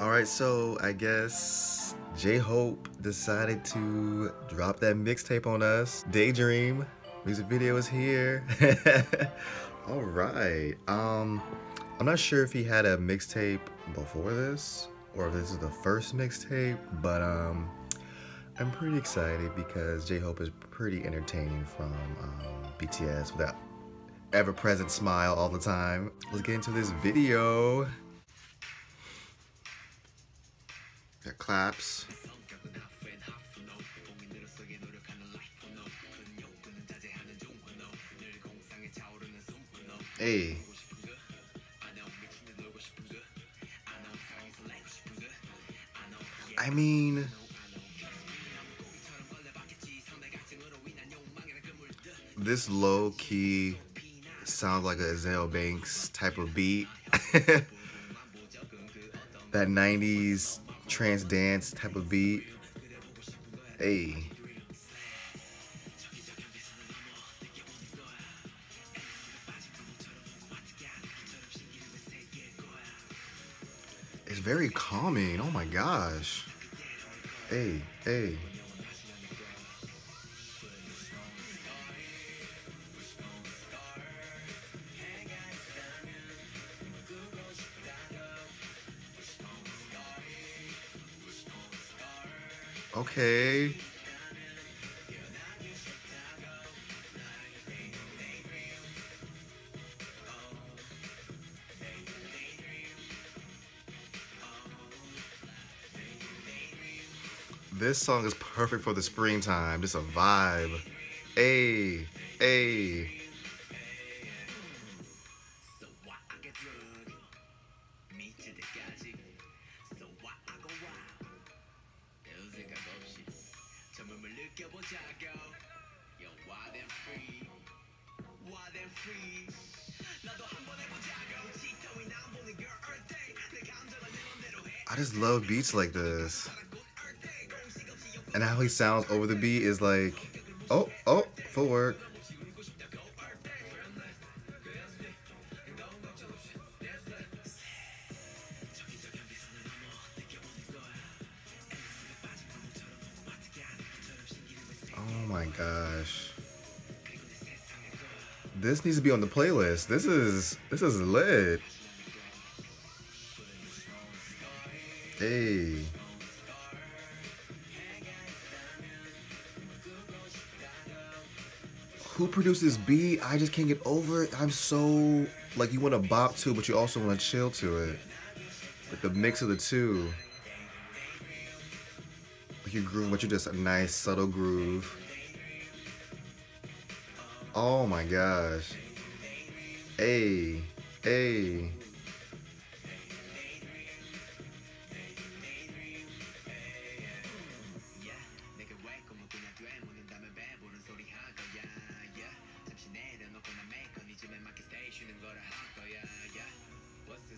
All right, so I guess J Hope decided to drop that mixtape on us. Daydream music video is here. All right. Um, I'm not sure if he had a mixtape before this or if this is the first mixtape, but um, I'm pretty excited because J Hope is pretty entertaining from um, BTS with that ever-present smile all the time. Let's get into this video. Got claps. Hey. I mean, this low key sounds like a Azealia Banks type of beat. that 90s trance dance type of beat. Hey. It's very calming. Oh my gosh. Hey, hey. Okay. This song is perfect for the springtime. Just a vibe. Hey, hey. I just love beats like this. And how he sounds over the beat is like, oh, oh, footwork. Oh my gosh. This needs to be on the playlist. This is this is lit. Hey. Who produces beat? I just can't get over it. I'm so like you want to bop to, but you also want to chill to it. Like the mix of the two. Like you groove, but you're just a nice subtle groove. Oh my gosh. Hey, hey.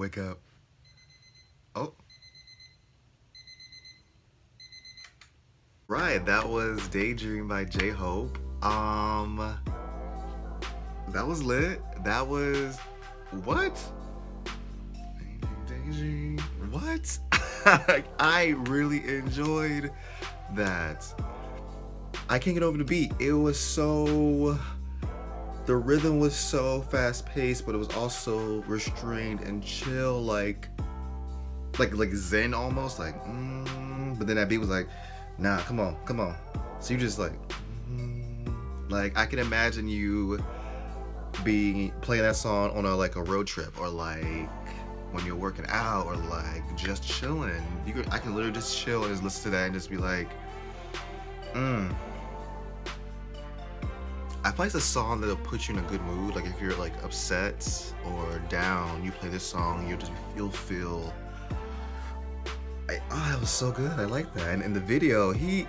Wake up. Oh. Right, that was Daydream by J-Hope. Um that was lit. That was what? What? I really enjoyed that. I can't get over the beat. It was so the rhythm was so fast paced, but it was also restrained and chill, like like like zen almost, like mm, but then that beat was like, nah, come on, come on. So you just like mm, like I can imagine you be playing that song on a like a road trip or like when you're working out or like just chilling. You could I can literally just chill and just listen to that and just be like Mm. I play a song that'll put you in a good mood. Like if you're like upset or down, you play this song, you'll just you'll feel. I, oh, that was so good. I like that. And in the video, he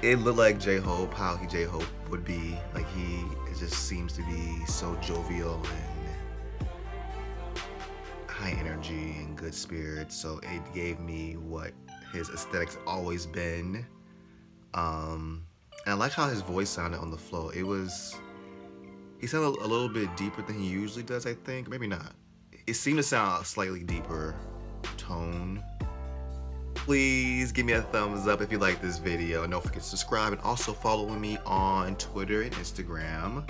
it looked like J Hope, how he J Hope would be. Like he it just seems to be so jovial and high energy and good spirits. So it gave me what his aesthetics always been. Um, and I like how his voice sounded on the flow. It was, he sounded a little bit deeper than he usually does, I think. Maybe not. It seemed to sound a slightly deeper tone. Please give me a thumbs up if you like this video. And don't forget to subscribe and also follow me on Twitter and Instagram.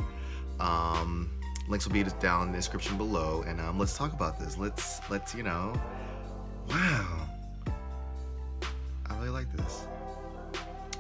Um, links will be down in the description below. And um, let's talk about this. Let's, let's, you know, wow. I really like this.